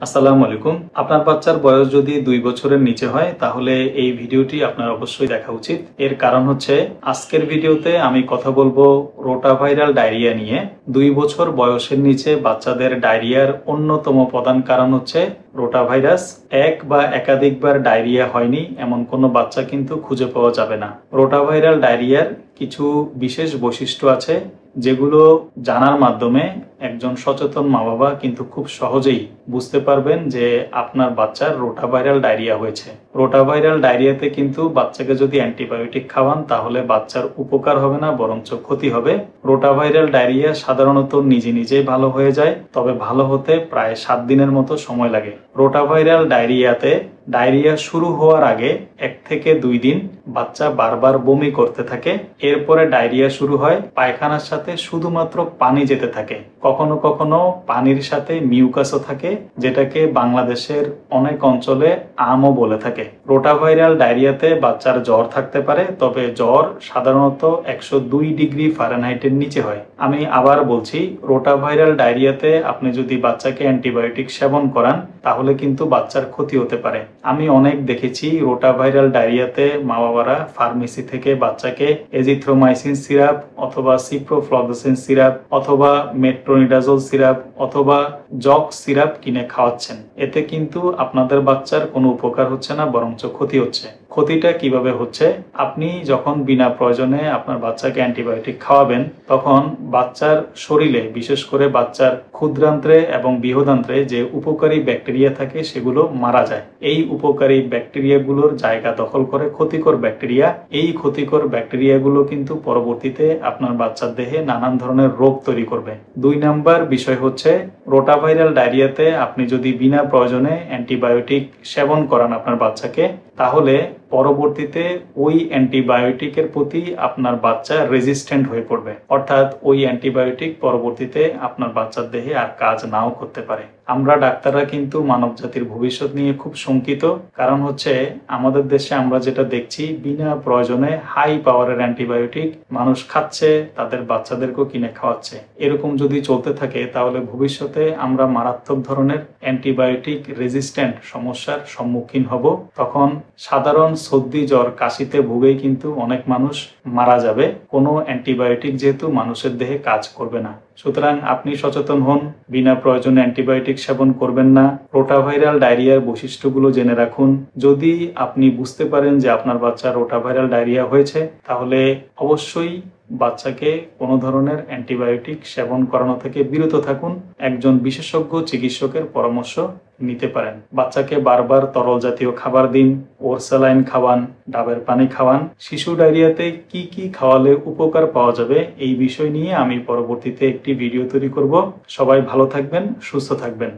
আসসালামু আলাইকুম। আপনার বাচ্চার বয়স যদি দুই বছরের নিচে হয়, তাহলে এই ভিডিওটি আপনার অবশ্যই দেখা উচিত। এর কারণ হচ্ছে, আজকের ভিডিওতে আমি কথা বলব রোটাভাইরাল ডায়রিয়া নিয়ে। দুই বছর বয়সের নিচে বাচ্চাদের ডায়রিয়ার অন্যতম প্রধান কারণ হচ্ছে রোটাভাইরাস এক বা একাধিকবার ডায়রিয়া হয়নি, এমন কোনো বাচ্চা কিন্তু খুঁজে পাওয়া যাবে না। রোটাভাইরাল ডায়রিয়ার কিছু বিশেষ বৈশিষ্ট্য আছে, যেগুলো জানার মাধ্যমে একজন সচেতন মা বাবা কিন্তু খুব সহজেই বুঝতে পারবেন যে আপনার বাচ্চার রোটাভাইরাল ডায়রিয়া হয়েছে। রোটাভাইরাল ডায়রিয়াতে কিন্তু বাচ্চাকে যদি অ্যান্টিবায়োটিক খাওয়ান, তাহলে বাচ্চার উপকার হবে না, বরঞ্চ ক্ষতি হবে। রোটাভাইরাল ডায়রিয়া সাধারণত নিজে নিজেই ভালো হয়ে যায়, তবে ভালো হতে প্রায় সাত দিনের মতো সময় লাগে। রোটাভাইরাল ডায়রিয়াতে ডায়রিয়া শুরু হওয়ার আগে এক থেকে দুই দিন বাচ্চা বারবার বমি করতে থাকে, এরপরে ডায়রিয়া শুরু হয়, পায়খানার সাথে শুধুমাত্র পানি যেতে থাকে। কখনো কখনো পানির সাথে মিউকাসও থাকে, যেটাকে বাংলাদেশের অনেক অঞ্চলে আমও বলে থাকে। রোটাভাইরাল ডায়রিয়াতে বাচ্চার জ্বর থাকতে পারে, তবে জ্বর সাধারণত একশো দুই ডিগ্রি ফারেনহাইটের নিচে হয়। আমি আবার বলছি, রোটাভাইরাল ডায়রিয়াতে আপনি যদি বাচ্চাকে অ্যান্টিবায়োটিক সেবন করান, তাহলে কিন্তু বাচ্চার ক্ষতি হতে পারে। আমি অনেক দেখেছি রোটাভাইরাল ডায়রিয়াতে মা বাবারা ফার্মেসি থেকে বাচ্চাকে এজিথ্রোমাইসিন সিরাপ অথবা সিপ্রোফ্লক্সিন সিরাপ অথবা মেট্রোনিডাজল সিরাপ অথবা জক সিরাপ কিনে খাওয়াচ্ছেন। এতে কিন্তু আপনাদের বাচ্চার কোনো উপকার হচ্ছে না, বরঞ্চ ক্ষতি হচ্ছে। ক্ষতিটা কীভাবে হচ্ছে? আপনি যখন বিনা প্রয়োজনে আপনার বাচ্চাকে অ্যান্টিবায়োটিক খাওয়াবেন, তখন বাচ্চার শরীরে, বিশেষ করে বাচ্চার ক্ষুদ্রান্ত্রে এবং বৃহদান্ত্রে যে উপকারী ব্যাকটেরিয়া থাকে, সেগুলো মারা যায়। এই উপকারী ব্যাকটেরিয়াগুলোর জায়গা দখল করে ক্ষতিকর ব্যাকটেরিয়া এই ক্ষতিকর ব্যাকটেরিয়াগুলো কিন্তু পরবর্তীতে আপনার বাচ্চার দেহে নানান ধরনের রোগ তৈরি করবে। দুই নাম্বার বিষয় হচ্ছে, রোটাভাইরাল ডায়রিয়াতে আপনি যদি বিনা প্রয়োজনে অ্যান্টিবায়োটিক সেবন করান আপনার বাচ্চাকে, তাহলে পরবর্তীতে ওই অ্যান্টিবায়োটিকের প্রতি আপনার বাচ্চা রেজিস্ট্যান্ট হয়ে পড়বে। অর্থাৎ ওই অ্যান্টিবায়োটিক পরবর্তীতে আপনার বাচ্চার দেহে আর কাজ নাও করতে পারে। আমরা ডাক্তাররা কিন্তু মানব জাতির ভবিষ্যৎ নিয়ে খুব শঙ্কিত। কারণ হচ্ছে, আমাদের দেশে আমরা যেটা দেখছি বিনা প্রয়োজনে হাই পাওয়ারের অ্যান্টিবায়োটিক মানুষ খাচ্ছে, তাদের বাচ্চাদেরকেও কিনে খাওয়াচ্ছে। এরকম যদি চলতে থাকে, তাহলে ভবিষ্যতে আমরা মারাত্মক ধরনের অ্যান্টিবায়োটিক রেজিস্ট্যান্ট সমস্যার সম্মুখীন হব। তখন সাধারণ সর্দি, জ্বর, কাশিতে ভুগেই কিন্তু অনেক মানুষ মারা যাবে। কোনো অ্যান্টিবায়োটিক যেহেতু মানুষের দেহে কাজ করবে না। সুতরাং আপনি সচেতন হন, বিনা প্রয়োজনে অ্যান্টিবায়োটিক সেবন করবেন না। রোটাভাইরাল ডায়রিয়ার বৈশিষ্ট্যগুলো জেনে রাখুন। যদি আপনি বুঝতে পারেন যে আপনার বাচ্চা রোটাভাইরাল ডায়রিয়া হয়েছে, তাহলে অবশ্যই বাচ্চাকে কোনো ধরনের অ্যান্টিবায়োটিক সেবন করানো থেকে বিরত থাকুন। একজন বিশেষজ্ঞ চিকিৎসকের পরামর্শ নিতে পারেন। বাচ্চাকে বারবার তরল জাতীয় খাবার দিন, ওরসালাইন খাওয়ান, ডাবের পানি খাওয়ান। শিশু ডায়রিয়াতে কি কি খাওয়ালে উপকার পাওয়া যাবে এই বিষয় নিয়ে আমি পরবর্তীতে একটি ভিডিও তৈরি করব। সবাই ভালো থাকবেন, সুস্থ থাকবেন।